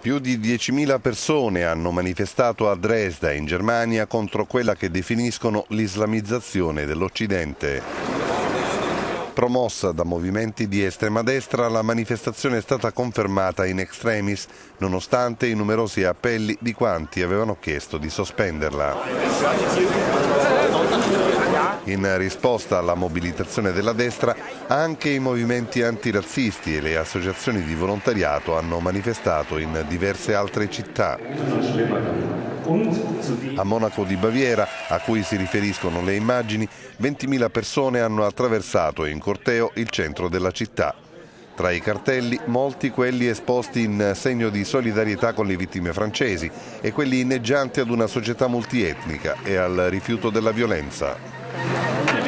Più di 10.000 persone hanno manifestato a Dresda, in Germania, contro quella che definiscono l'islamizzazione dell'Occidente. Promossa da movimenti di estrema destra, la manifestazione è stata confermata in extremis, nonostante i numerosi appelli di quanti avevano chiesto di sospenderla. In risposta alla mobilitazione della destra, anche i movimenti antirazzisti e le associazioni di volontariato hanno manifestato in diverse altre città. A Monaco di Baviera, a cui si riferiscono le immagini, 20.000 persone hanno attraversato in corteo il centro della città. Tra i cartelli, molti quelli esposti in segno di solidarietà con le vittime francesi e quelli inneggianti ad una società multietnica e al rifiuto della violenza.